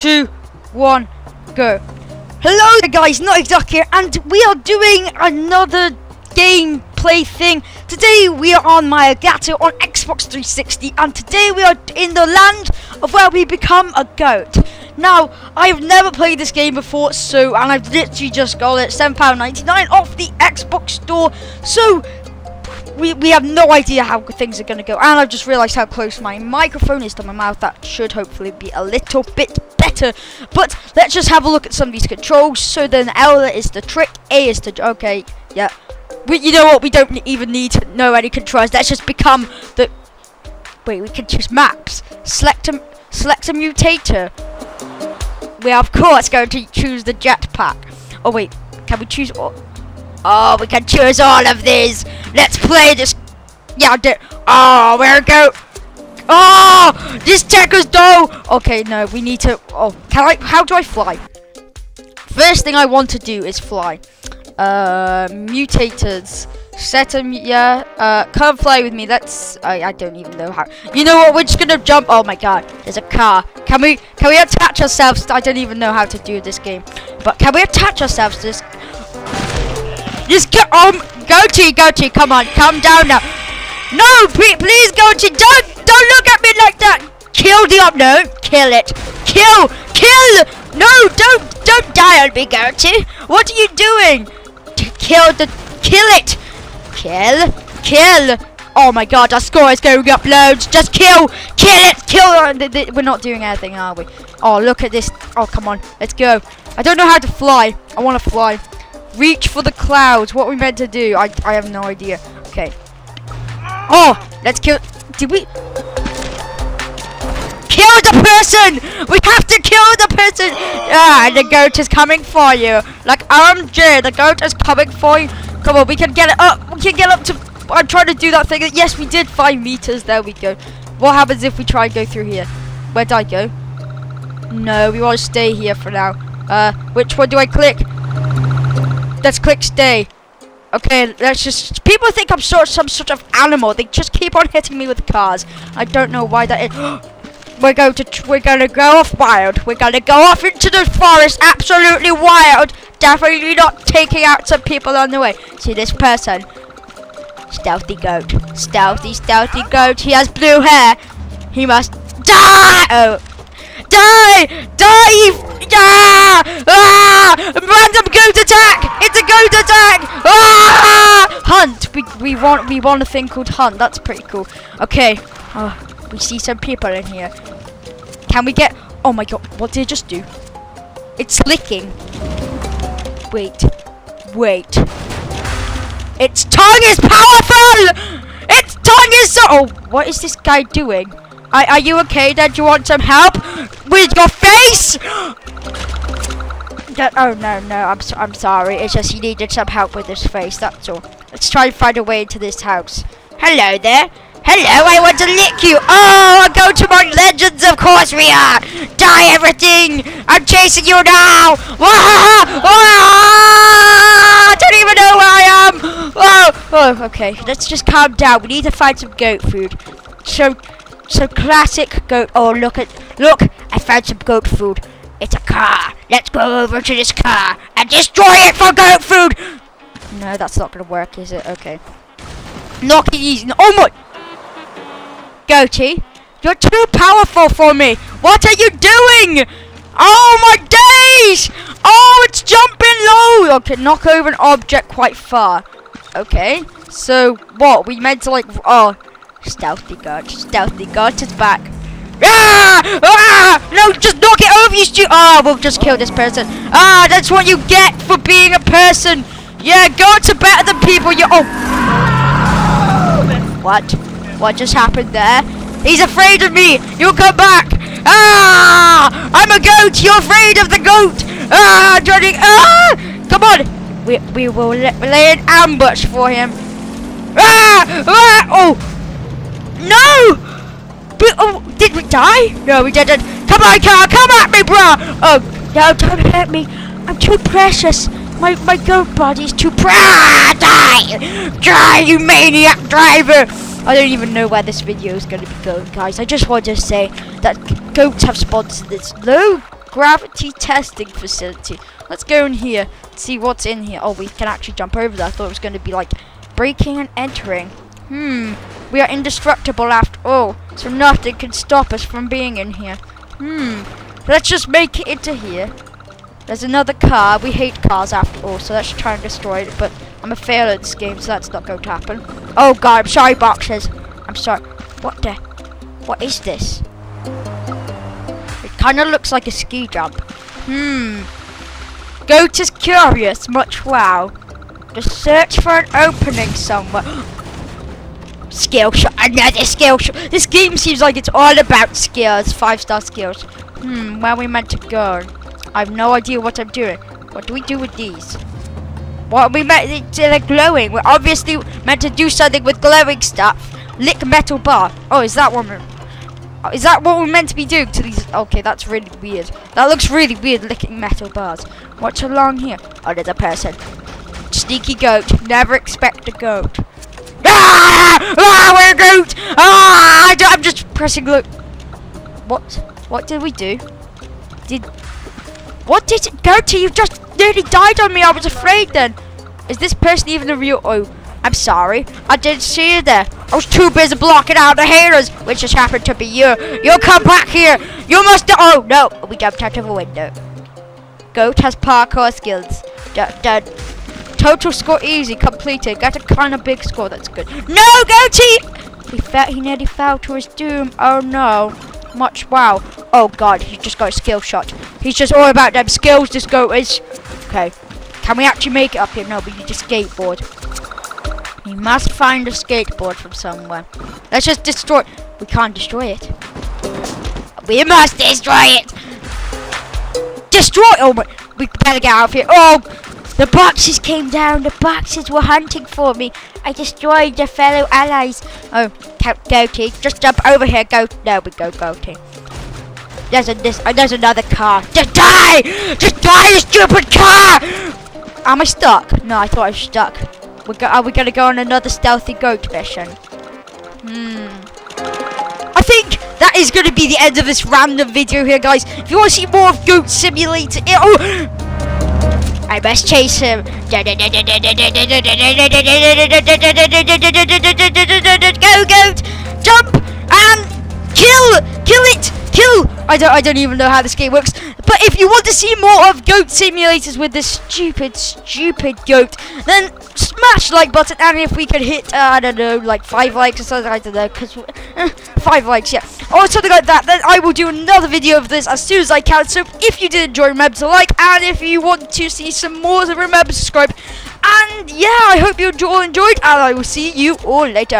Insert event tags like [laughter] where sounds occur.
two, one, go. Hello there guys, Not Duck here, and we are doing another gameplay thing. Today we are on my Elgato on Xbox 360, and today we are in the land of where we become a goat. Now, I've never played this game before, so, and I've literally just got it, £7.99 off the Xbox store, so we, we have no idea how things are going to go. And I've just realised how close my microphone is to my mouth. That should hopefully be a little bit better. But let's just have a look at some of these controls. So then L is the trick, A is the... Okay, yeah. We, you know what? We don't even need to know any controls. Let's just become the... Wait, we can choose maps. Select a, select a mutator. We are, of course, going to choose the jetpack. Oh, wait. Can we choose... Oh, we can choose all of these. Let's play this. Yeah, oh, where go? Oh, this checkers though. Okay, no, we need to. Oh, can I? How do I fly? First thing I want to do is fly. Uh, mutators. Set them, yeah. Uh, come fly with me. Let's. I, I don't even know how. You know what? We're just gonna jump. Oh my god, there's a car. Can we? Can we attach ourselves? I don't even know how to do this game. But can we attach ourselves to this? Just go, um, Goatee, Goatee, come on, calm down now. No, please, Goatee, don't, don't look at me like that. Kill the op, no, kill it. Kill, kill. No, don't, don't die on me, Goatee. What are you doing? Kill the, kill it. Kill, kill. Oh my god, our score is going up loads. Just kill, kill it, kill. We're not doing anything, are we? Oh, look at this. Oh, come on, let's go. I don't know how to fly. I want to fly. Reach for the clouds. What we meant to do? I, I have no idea. Okay. Oh, let's kill. Did we? Kill the person! We have to kill the person! Ah, the goat is coming for you. Like RMJ, the goat is coming for you. Come on, we can get it up. We can get up to. I'm trying to do that thing. Yes, we did five meters. There we go. What happens if we try and go through here? Where'd I go? No, we want to stay here for now. Uh, which one do I click? Let's click stay. Okay, let's just... People think I'm sort of some sort of animal. They just keep on hitting me with cars. I don't know why that is. [gasps] we're going to... We're going to go off wild. We're going to go off into the forest. Absolutely wild. Definitely not taking out some people on the way. See this person. Stealthy goat. Stealthy, stealthy goat. He has blue hair. He must die. Oh. Die! Die! Ah! Ah! Goat attack! Ah! Hunt. We we want we want a thing called hunt. That's pretty cool. Okay. Oh, we see some people in here. Can we get? Oh my god! What did it just do? It's licking. Wait. Wait. Its tongue is powerful! Its tongue is so. Oh, what is this guy doing? Are, are you okay? Did you want some help with your face? Oh no no I'm so, I'm sorry. It's just he needed some help with his face. That's all. Let's try and find a way into this house. Hello there. Hello, I want to lick you. Oh, i go to my legends, of course we are. Die, everything. I'm chasing you now. [laughs] I don't even know where I am. Oh, okay. Let's just calm down. We need to find some goat food. So, so classic goat. Oh, look at, look, I found some goat food. It's a car. Let's go over to this car and destroy it for goat food. No, that's not going to work, is it? Okay. Knock it easy. Oh my. Goatee, you're too powerful for me. What are you doing? Oh my days! Oh, it's jumping low. Okay, knock over an object quite far. Okay, so what? We meant to like, oh, Stealthy God. Stealthy God is back. Ah! Ah! No, just knock it over, you stu- Ah, oh, we'll just kill this person. Ah, that's what you get for being a person. Yeah, goats are better than people. You- Oh. What? What just happened there? He's afraid of me. You'll come back. Ah! I'm a goat. You're afraid of the goat. Ah! Johnny. Ah! Come on. We, we will lay an ambush for him. Ah! Ah! Oh! No! But, oh, did we die? No, we didn't. Come on, car, come at me, bro! Oh, no, don't hurt me. I'm too precious. My my goat body's too pre- ah, Die! Die, you maniac driver! I don't even know where this video is going to be going, guys. I just want to say that goats have sponsored this. low gravity testing facility. Let's go in here, see what's in here. Oh, we can actually jump over there. I thought it was going to be like breaking and entering. Hmm, we are indestructible after all, so nothing can stop us from being in here. Hmm, let's just make it into here. There's another car. We hate cars after all, so let's try and destroy it. But I'm a failure at this game, so that's not going to happen. Oh god, I'm sorry, boxes. I'm sorry. What the? What is this? It kind of looks like a ski jump. Hmm. Goat is curious. Much wow. Just search for an opening somewhere. [gasps] skill shot. Another skill shot. This game seems like it's all about skills. Five star skills. Hmm. Where are we meant to go? I have no idea what I'm doing. What do we do with these? What we meant to like glowing? We're obviously meant to do something with glowing stuff. Lick metal bar. Oh, is that we're, oh, is that what we're meant to be doing to these? Okay, that's really weird. That looks really weird, licking metal bars. What's along here? Oh, there's a person. Sneaky goat. Never expect a goat. Ah! Ah, we're goat! Ah! I'm just pressing look. What? What did we do? Did... What did it go to? You just nearly died on me. I was afraid then. Is this person even a real... Oh, I'm sorry. I didn't see you there. I was too busy blocking out the haters, which just happened to be you. You'll come back here. You must... Oh, no. We jumped out of a window. Goat has parkour skills. Done. Total score easy, completed. Got a kind of big score, that's good. No, Goatee! He, fell, he nearly fell to his doom. Oh, no. Much wow. Oh, God, he just got a skill shot. He's just all about them skills, this goat is. Okay. Can we actually make it up here? No, we need a skateboard. We must find a skateboard from somewhere. Let's just destroy We can't destroy it. We must destroy it! Destroy- Oh my- We better get out of here. Oh! The boxes came down. The boxes were hunting for me. I destroyed their fellow allies. Oh, Goatee, just jump over here. Go. There we go, Goatee. There's a this. Uh, there's another car. Just die! Just die, you stupid car! Am I stuck? No, I thought I was stuck. We go, are we gonna go on another stealthy goat mission? Hmm. I think that is gonna be the end of this random video here, guys. If you want to see more of Goat Simulator, it, oh. I must chase him. Go, goat! Jump and kill! Kill it! Kill! I don't, I don't even know how this game works. But if you want to see more of goat simulators with this stupid, stupid goat, then smash like button. And if we can hit, uh, I don't know, like five likes or something, I don't know, because uh, five likes, yeah, or something like that, then I will do another video of this as soon as I can. So if you did enjoy, remember to like, and if you want to see some more, then remember to subscribe. And yeah, I hope you all enjoyed, and I will see you all later.